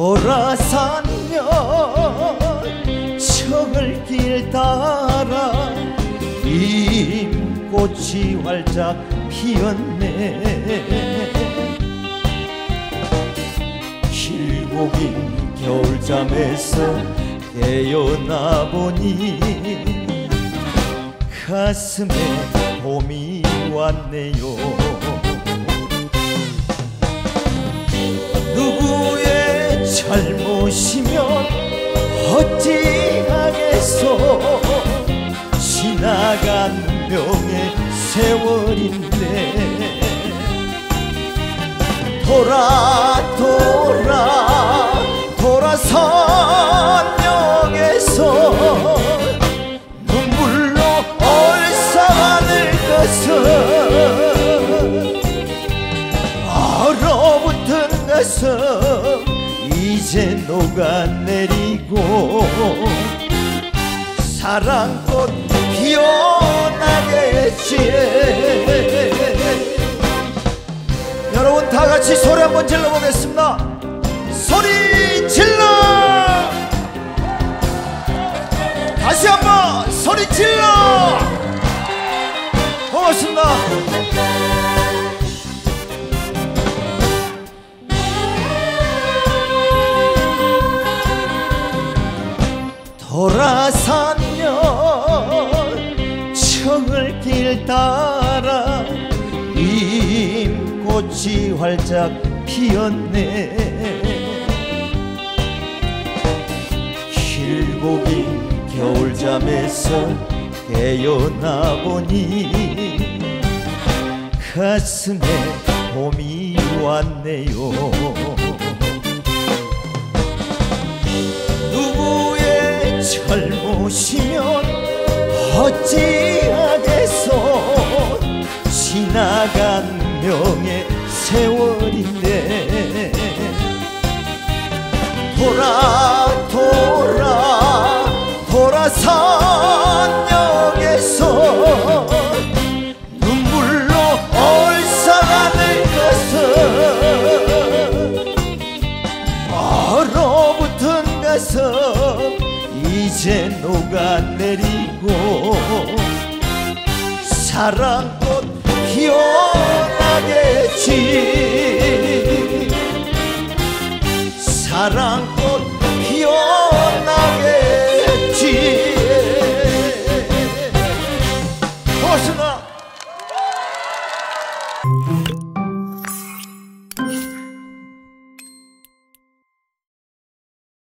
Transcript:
돌아서면 청을길 따라 임꽃이 활짝 피었네. 길고 긴 겨울잠에서 깨어나 보니 가슴에 봄이 왔네요 잘못이면 어찌하겠소? 지나간 명의 세월인데 돌아 돌아 돌아선 역에서 눈물로 얼싸안을 것은 얼어붙은 가슴 이제 녹아내리고 사랑꽃 피어나겠지 여러분 다 같이 소리 한번 질러 보겠습니다. 소리 질러! 다시 한번 소리 질러! 고맙습니다. 청을길 따라 임꽃이 활짝 피었네. 길고 긴 겨울잠에서 깨어나 보니 가슴에 봄이 왔네요. 누구의 잘못이 지나간 명의 세월인데 돌아 돌아 돌아선 역에서 눈물로 얼싸안을 것은 얼어붙은 가슴 이제 녹아내리고 사랑꽃 피어 나